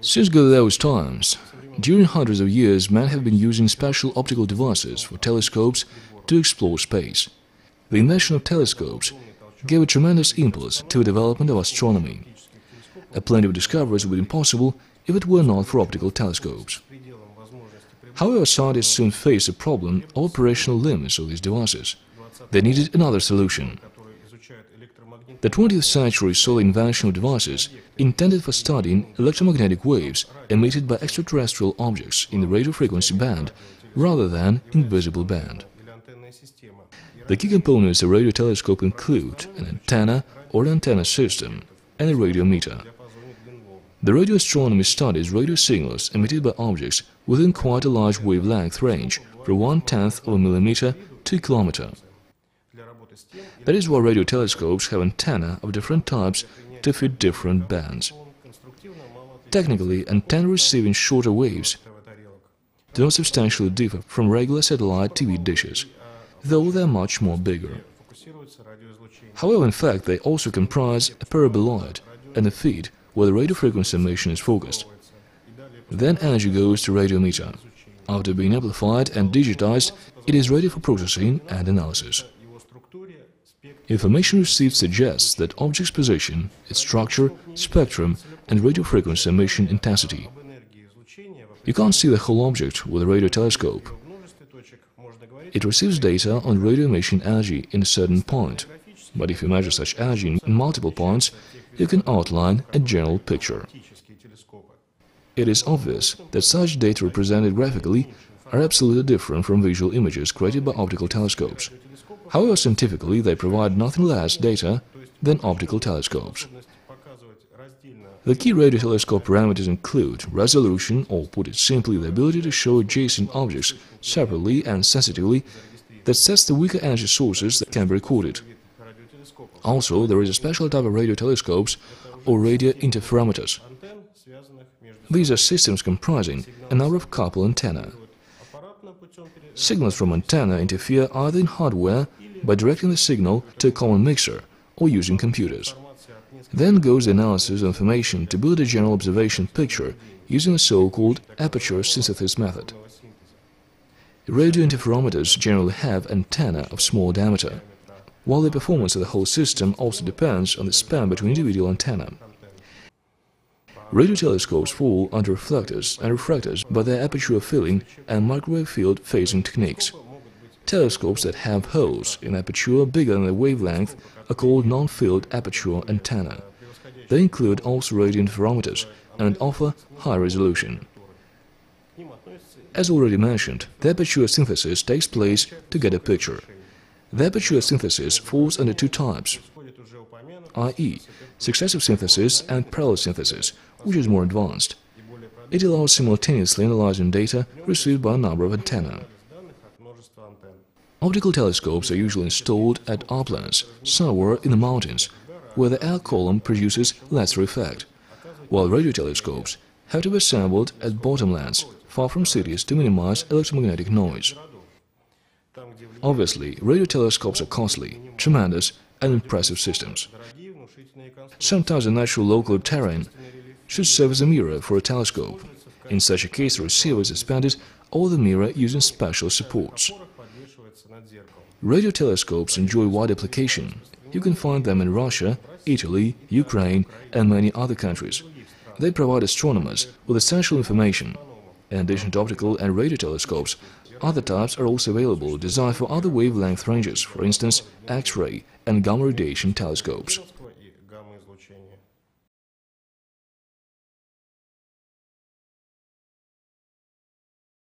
Since Galileo's times, during hundreds of years, men have been using special optical devices for telescopes to explore space. The invention of telescopes gave a tremendous impulse to the development of astronomy. A plenty of discoveries would be impossible if it were not for optical telescopes. However, scientists soon faced the problem of operational limits of these devices. They needed another solution. The 20th century saw the invention of devices intended for studying electromagnetic waves emitted by extraterrestrial objects in the radio frequency band rather than invisible band. The key components of a radio telescope include an antenna or antenna system and a radiometer. The radio astronomy studies radio signals emitted by objects within quite a large wavelength range from one-tenth of a millimeter to a kilometer. That is why radio telescopes have antennae of different types to fit different bands. Technically, antennae receiving shorter waves do not substantially differ from regular satellite TV dishes, though they are much more bigger. However, in fact, they also comprise a paraboloid and a feed where the radio frequency emission is focused. Then energy goes to radiometer. After being amplified and digitized, it is ready for processing and analysis. Information received suggests that object's position, its structure, spectrum and radio frequency emission intensity. You can't see the whole object with a radio telescope. It receives data on radio emission energy in a certain point, but if you measure such energy in multiple points, you can outline a general picture. It is obvious that such data represented graphically are absolutely different from visual images created by optical telescopes. However, scientifically, they provide nothing less data than optical telescopes. The key radio telescope parameters include resolution, or put it simply, the ability to show adjacent objects separately and sensitively that sets the weaker energy sources that can be recorded. Also, there is a special type of radio telescopes or radio interferometers. These are systems comprising a number of couple antennae. Signals from antenna interfere either in hardware by directing the signal to a common mixer or using computers. Then goes the analysis of information to build a general observation picture using the so-called aperture synthesis method. Radio interferometers generally have antenna of small diameter while the performance of the whole system also depends on the span between individual antennae. Radio telescopes fall under reflectors and refractors by their aperture filling and microwave field phasing techniques. Telescopes that have holes in aperture bigger than the wavelength are called non-filled aperture antenna. They include also radio interferometers and offer high resolution. As already mentioned, the aperture synthesis takes place to get a picture. The aperture synthesis falls under two types, i.e., successive synthesis and parallel synthesis, which is more advanced. It allows simultaneously analyzing data received by a number of antennae. Optical telescopes are usually installed at uplands, somewhere in the mountains, where the air column produces lesser effect, while radio telescopes have to be assembled at bottomlands, far from cities to minimize electromagnetic noise. Obviously, radio telescopes are costly, tremendous and impressive systems. Sometimes the natural local terrain should serve as a mirror for a telescope. In such a case, the receiver is expanded over the mirror using special supports. Radio telescopes enjoy wide application. You can find them in Russia, Italy, Ukraine and many other countries. They provide astronomers with essential information. In addition to optical and radio telescopes, other types are also available, designed for other wavelength ranges, for instance, X-ray and gamma radiation telescopes.